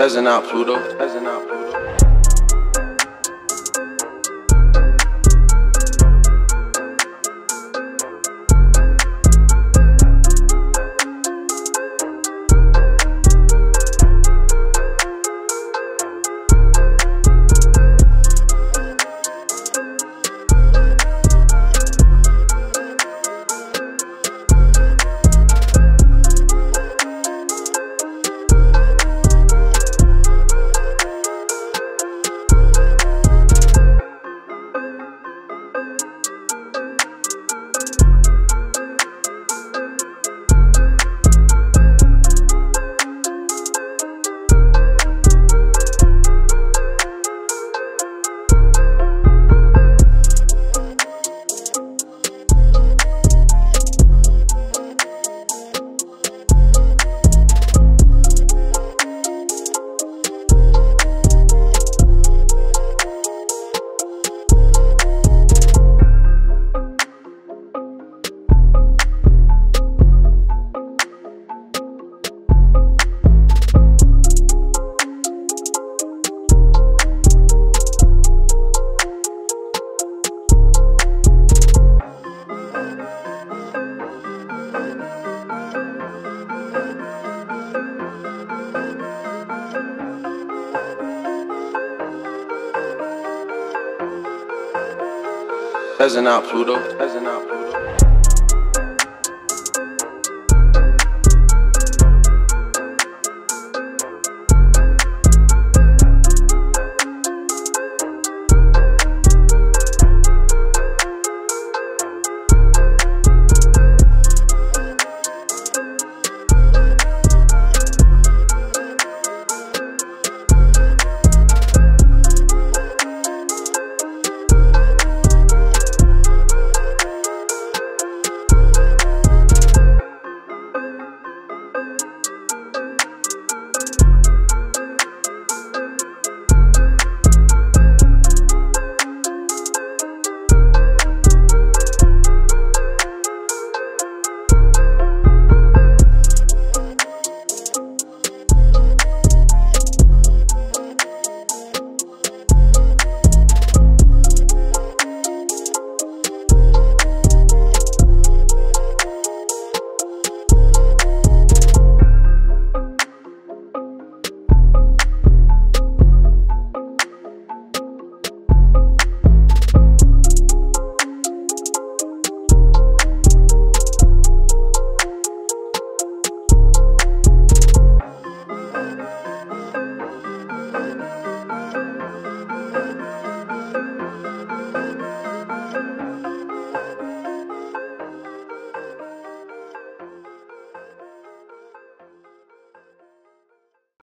Peasant out, Pluto. Peasant out, Pluto. That's out Pluto. That's out Pluto.